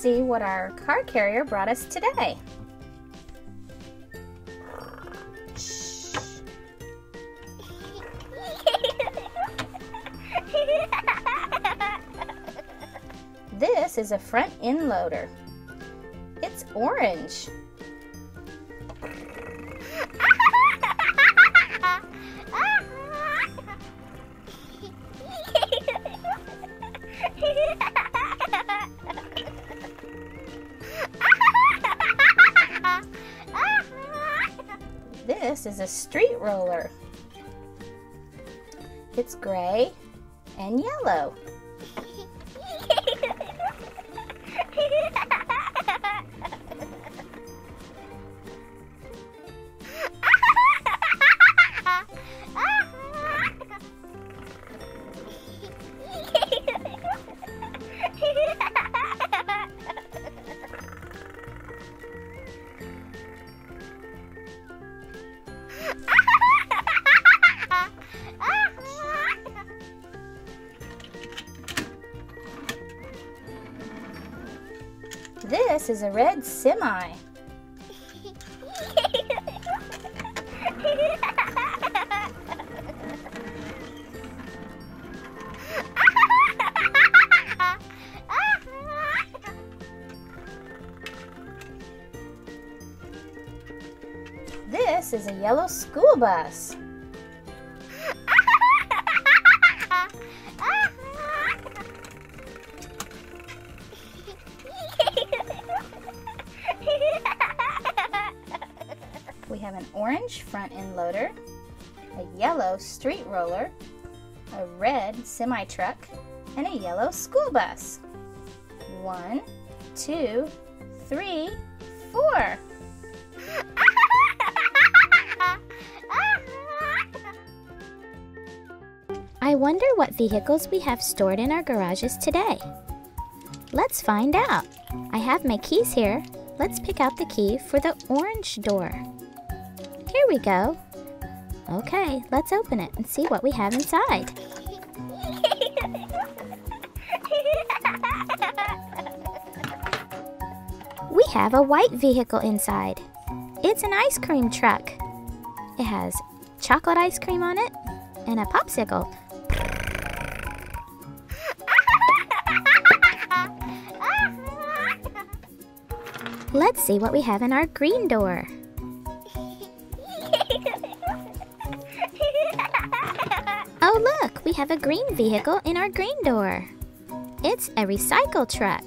see what our car carrier brought us today. This is a front end loader. It's orange. This is a street roller. It's gray and yellow. Is a red semi. This is a yellow school bus. Have an orange front end loader, a yellow street roller, a red semi truck, and a yellow school bus. One, two, three, four. I wonder what vehicles we have stored in our garages today. Let's find out. I have my keys here. Let's pick out the key for the orange door. We go. Okay, let's open it and see what we have inside. We have a white vehicle inside. It's an ice cream truck. It has chocolate ice cream on it and a popsicle. Let's see what we have in our green door. Oh, look, we have a green vehicle in our green door. It's a recycle truck.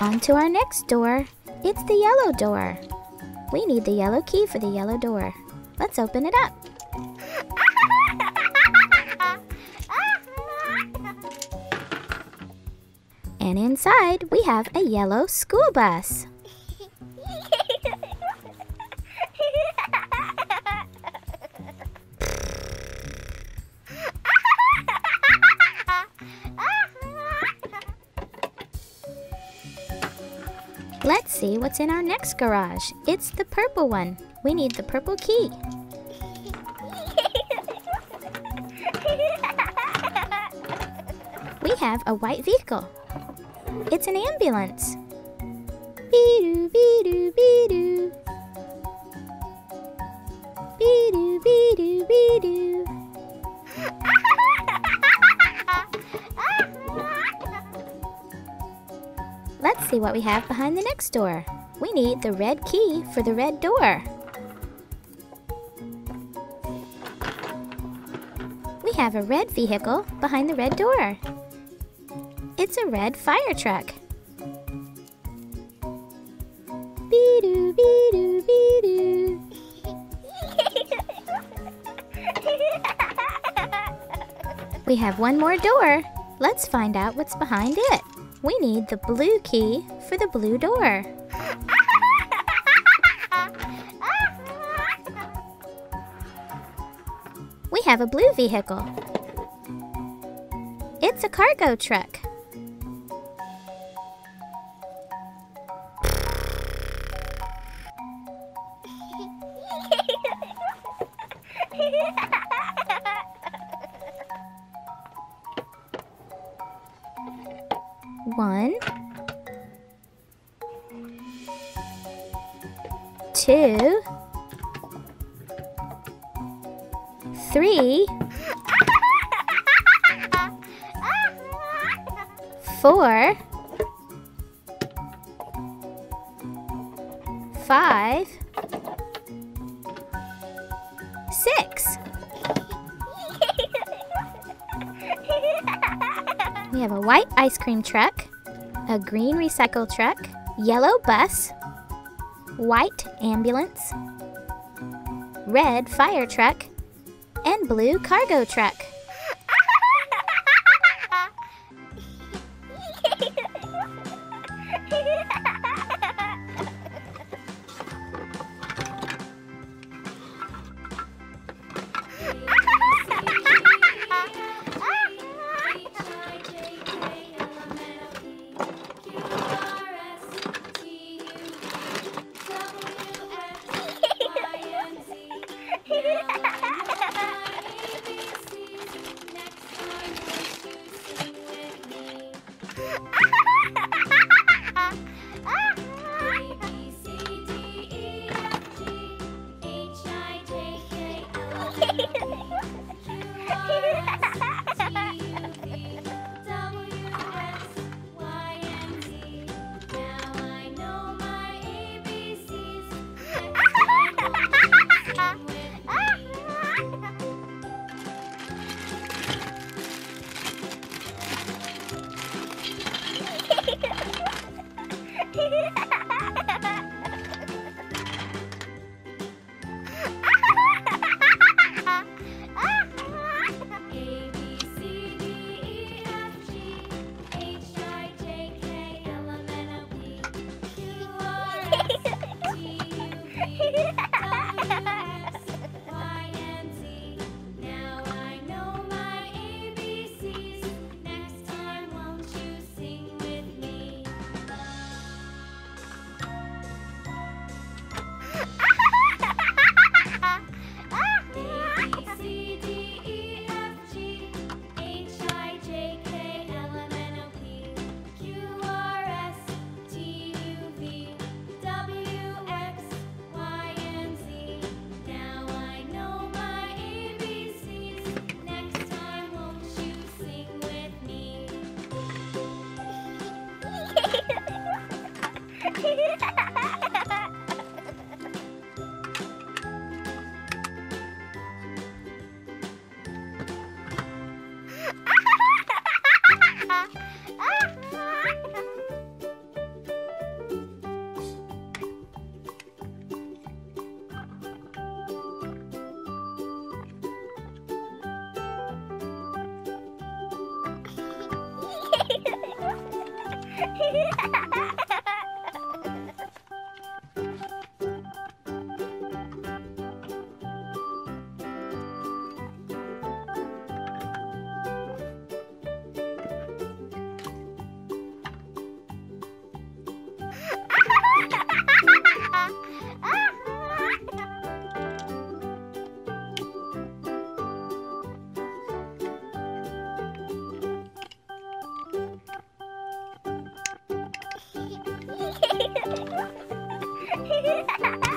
On to our next door. It's the yellow door. We need the yellow key for the yellow door. Let's open it up. And inside, we have a yellow school bus. Let's see what's in our next garage. It's the purple one. We need the purple key. We have a white vehicle. It's an ambulance. Bee-doo, bee-doo, bee-doo. Bee-doo, bee-doo, bee-doo. Let's see what we have behind the next door. We need the red key for the red door. We have a red vehicle behind the red door. It's a red fire truck. We have one more door. Let's find out what's behind it. We need the blue key for the blue door. We have a blue vehicle. It's a cargo truck. Two, three, four, five, six. We have a white ice cream truck, a green recycle truck, yellow bus, white ambulance, red fire truck, and blue cargo truck. Hahahaha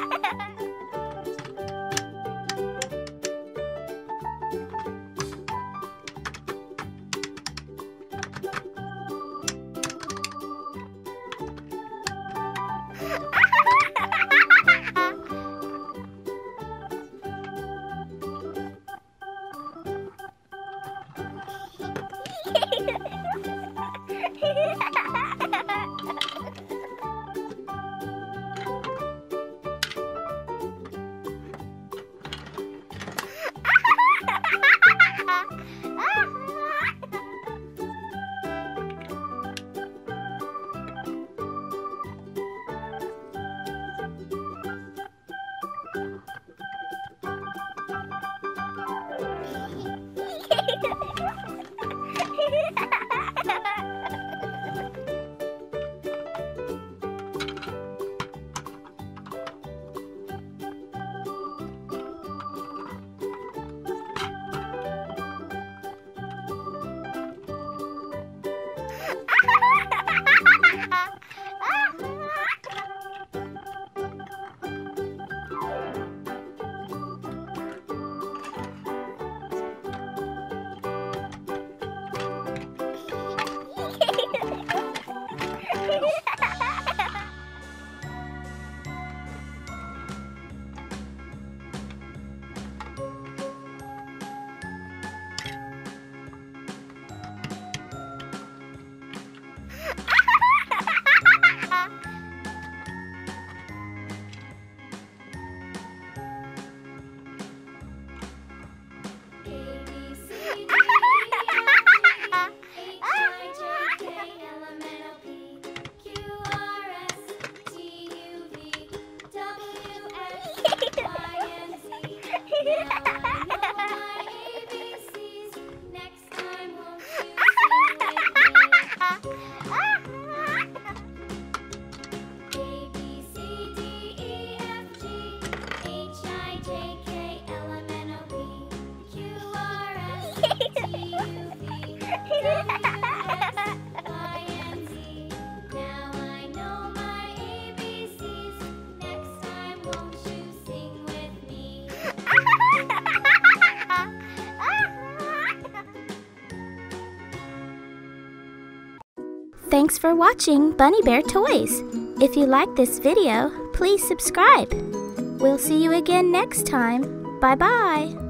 Thanks for watching Bunny Bear Toys. If you like this video, please subscribe. We'll see you again next time. Bye bye.